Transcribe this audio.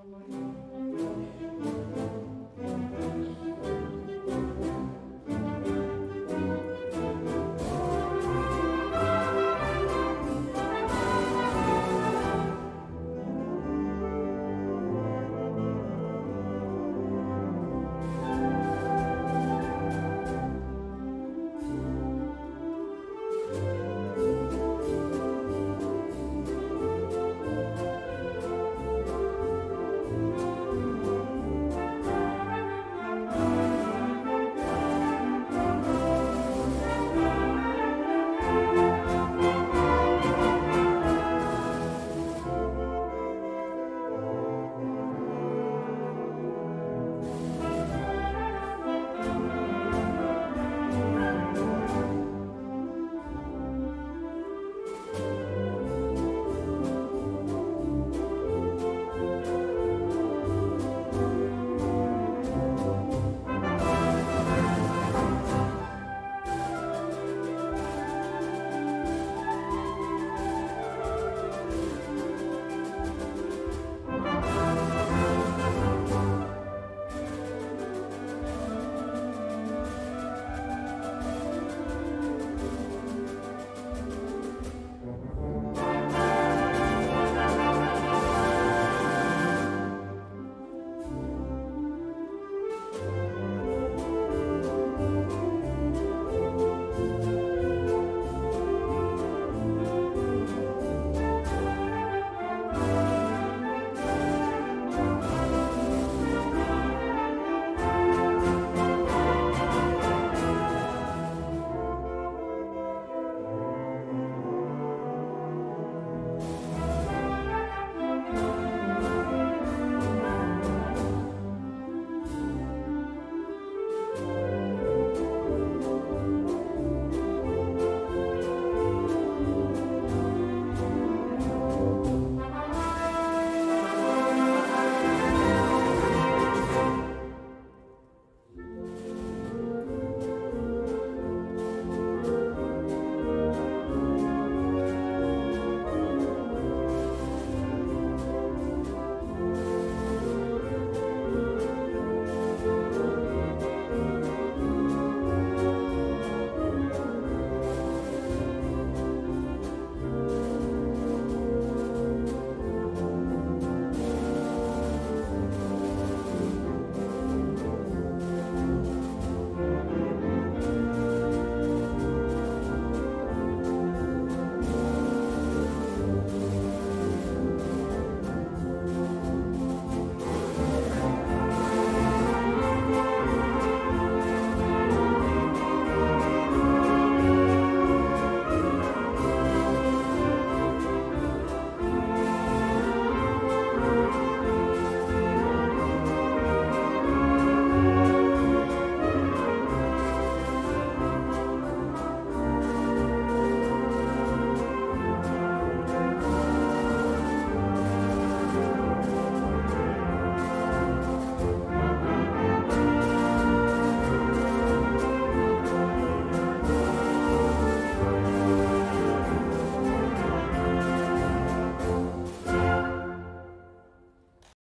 from my